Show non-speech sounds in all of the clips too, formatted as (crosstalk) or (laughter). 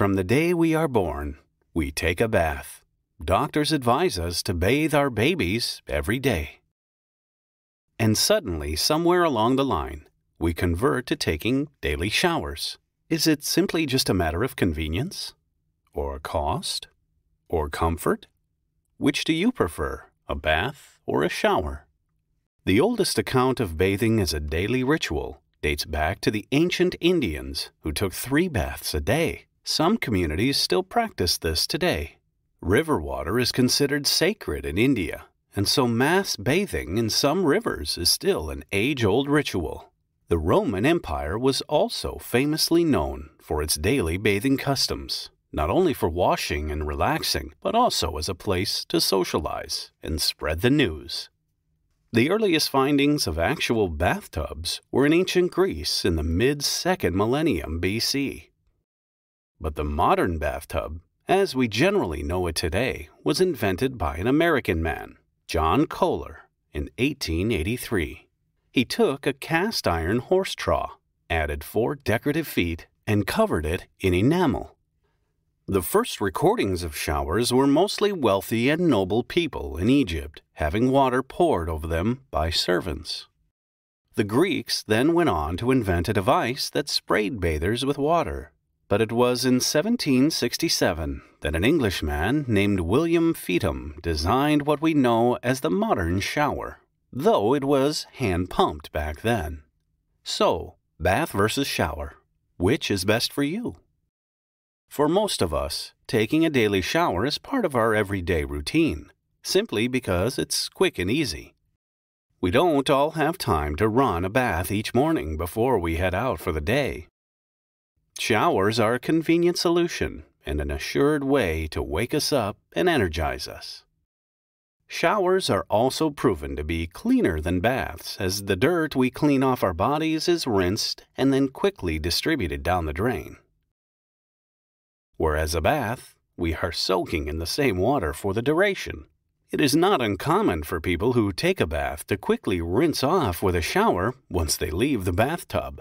From the day we are born, we take a bath. Doctors advise us to bathe our babies every day. And suddenly, somewhere along the line, we convert to taking daily showers. Is it simply just a matter of convenience? Or cost? Or comfort? Which do you prefer, a bath or a shower? The oldest account of bathing as a daily ritual dates back to the ancient Indians who took three baths a day. Some communities still practice this today. River water is considered sacred in India, and so mass bathing in some rivers is still an age old ritual. The Roman Empire was also famously known for its daily bathing customs, not only for washing and relaxing, but also as a place to socialize and spread the news. The earliest findings of actual bathtubs were in ancient Greece in the mid 2nd millennium BC. But the modern bathtub, as we generally know it today, was invented by an American man, John Kohler, in 1883. He took a cast iron horse trough, added four decorative feet, and covered it in enamel. The first recordings of showers were mostly wealthy and noble people in Egypt, having water poured over them by servants. The Greeks then went on to invent a device that sprayed bathers with water, but it was in 1767 that an Englishman named William Feetham designed what we know as the modern shower though it was hand pumped back then. So, bath versus shower, which is best for you? For most of us, taking a daily shower is part of our everyday routine, simply because it's quick and easy. We don't all have time to run a bath each morning before we head out for the day. Showers are a convenient solution and an assured way to wake us up and energize us. Showers are also proven to be cleaner than baths, as the dirt we clean off our bodies is rinsed and then quickly distributed down the drain. Whereas a bath, we are soaking in the same water for the duration. It is not uncommon for people who take a bath to quickly rinse off with a shower once they leave the bathtub.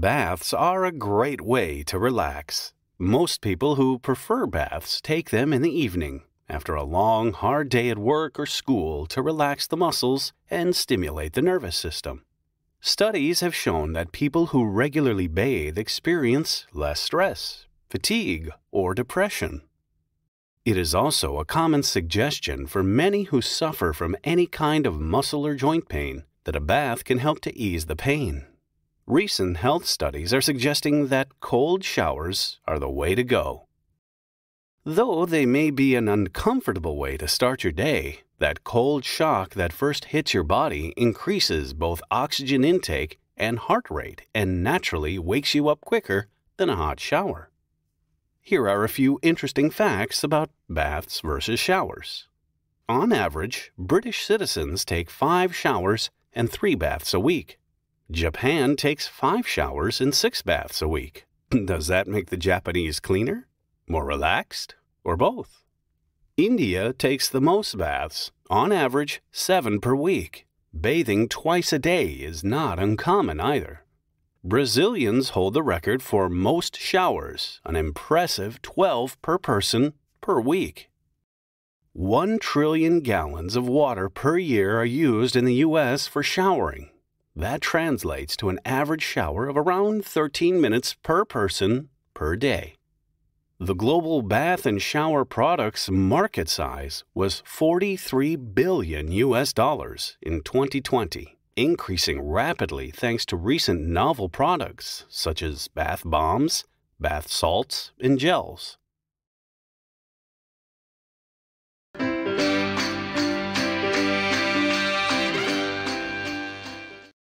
Baths are a great way to relax. Most people who prefer baths take them in the evening after a long, hard day at work or school to relax the muscles and stimulate the nervous system. Studies have shown that people who regularly bathe experience less stress, fatigue, or depression. It is also a common suggestion for many who suffer from any kind of muscle or joint pain that a bath can help to ease the pain. Recent health studies are suggesting that cold showers are the way to go. Though they may be an uncomfortable way to start your day, that cold shock that first hits your body increases both oxygen intake and heart rate and naturally wakes you up quicker than a hot shower. Here are a few interesting facts about baths versus showers. On average, British citizens take five showers and three baths a week. Japan takes five showers and six baths a week. (laughs) Does that make the Japanese cleaner? More relaxed? or both. India takes the most baths, on average seven per week. Bathing twice a day is not uncommon either. Brazilians hold the record for most showers, an impressive 12 per person per week. 1 trillion gallons of water per year are used in the U.S. for showering. That translates to an average shower of around 13 minutes per person per day. The global bath and shower products market size was 43 billion US dollars in 2020, increasing rapidly thanks to recent novel products such as bath bombs, bath salts, and gels.